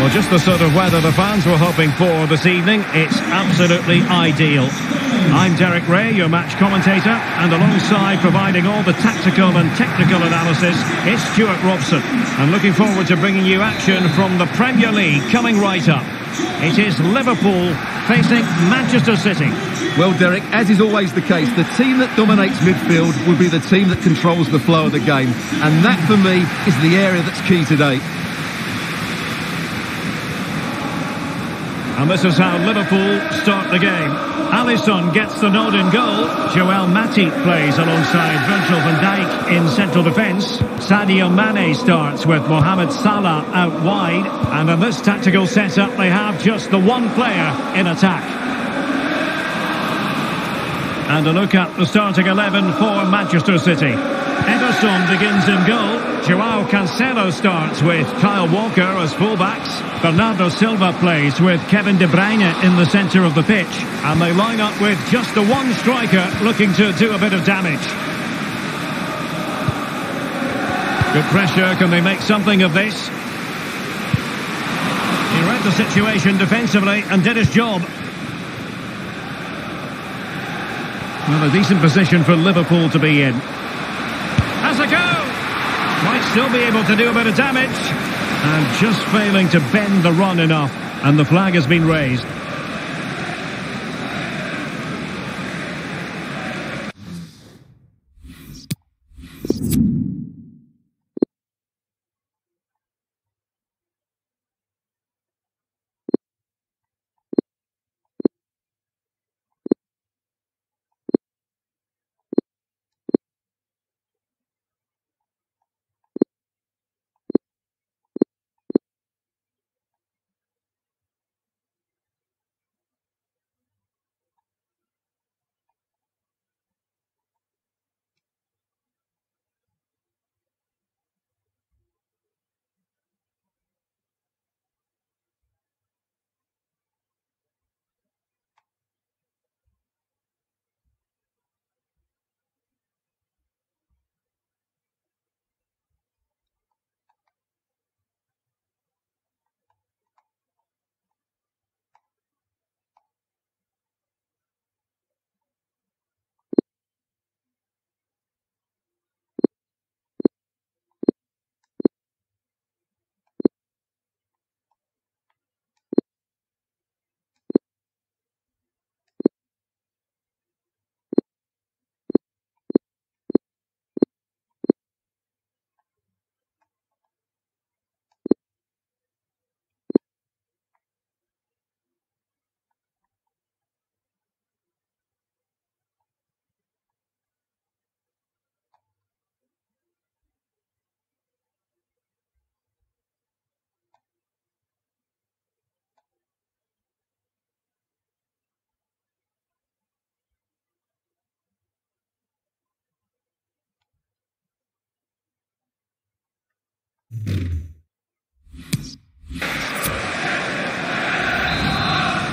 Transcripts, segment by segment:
Well, just the sort of weather the fans were hoping for this evening. It's absolutely ideal. I'm Derek Ray, your match commentator, and alongside providing all the tactical and technical analysis, it's Stuart Robson. I'm looking forward to bringing you action from the Premier League coming right up. It is Liverpool facing Manchester City. Well, Derek, as is always the case, the team that dominates midfield will be the team that controls the flow of the game. And that, for me, is the area that's key today. And this is how Liverpool start the game. Alisson gets the nod in goal. Joel Matip plays alongside Virgil van Dijk in central defence. Sadio Mane starts with Mohamed Salah out wide. And in this tactical setup, they have just the one player in attack. And a look at the starting 11 for Manchester City. Ederson begins in goal. Joao Cancelo starts with Kyle Walker as fullbacks. Bernardo Silva plays with Kevin De Bruyne in the centre of the pitch. And they line up with just the one striker looking to do a bit of damage. Good pressure. Can they make something of this? He read the situation defensively and did his job. Well, a decent position for Liverpool to be in. Has a go! Might still be able to do a bit of damage. And just failing to bend the run enough. And the flag has been raised.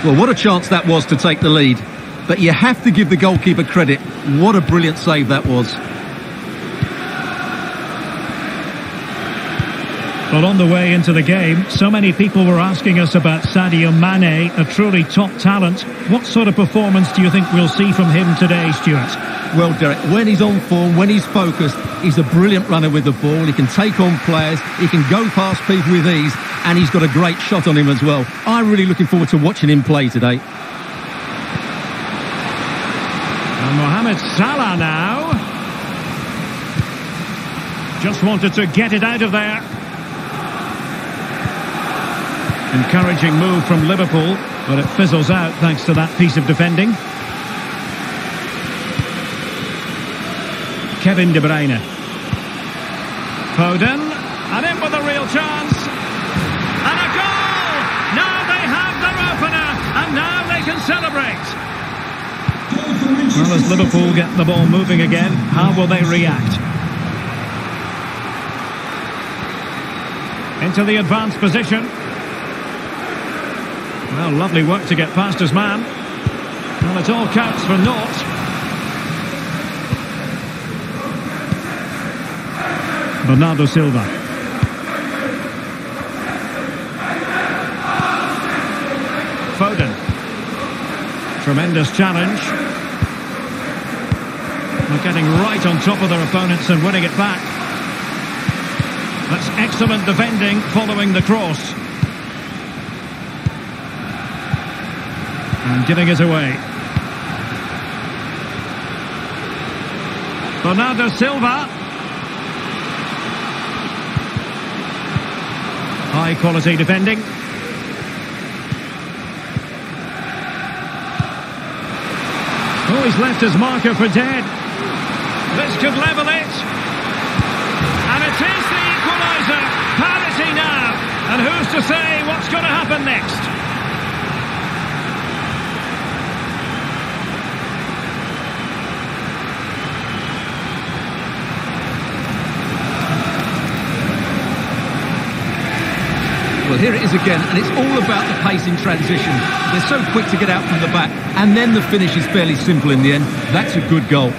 Well, what a chance that was to take the lead. But you have to give the goalkeeper credit. What a brilliant save that was. Well, on the way into the game, so many people were asking us about Sadio Mane, a truly top talent. What sort of performance do you think we'll see from him today, Stuart? Well, Derek, when he's on form, when he's focused, he's a brilliant runner with the ball. He can take on players, he can go past people with ease, and he's got a great shot on him as well. I'm really looking forward to watching him play today. And Mohamed Salah now. Just wanted to get it out of there. Encouraging move from Liverpool, but it fizzles out thanks to that piece of defending. Kevin De Bruyne. Foden, and in with a real chance. well as Liverpool get the ball moving again, how will they react? Into the advanced position. Well, lovely work to get past his man. Well, it all counts for naught. Bernardo Silva. Foden. Tremendous challenge. They're getting right on top of their opponents and winning it back. That's excellent defending following the cross. And giving it away. Bernardo Silva. High quality defending. Oh, he's left his marker for dead. This could level it. And it is the equaliser. Parity now. And who's to say what's going to happen next? Well, here it is again, and it's all about the pace in transition. They're so quick to get out from the back, and then the finish is fairly simple in the end. That's a good goal.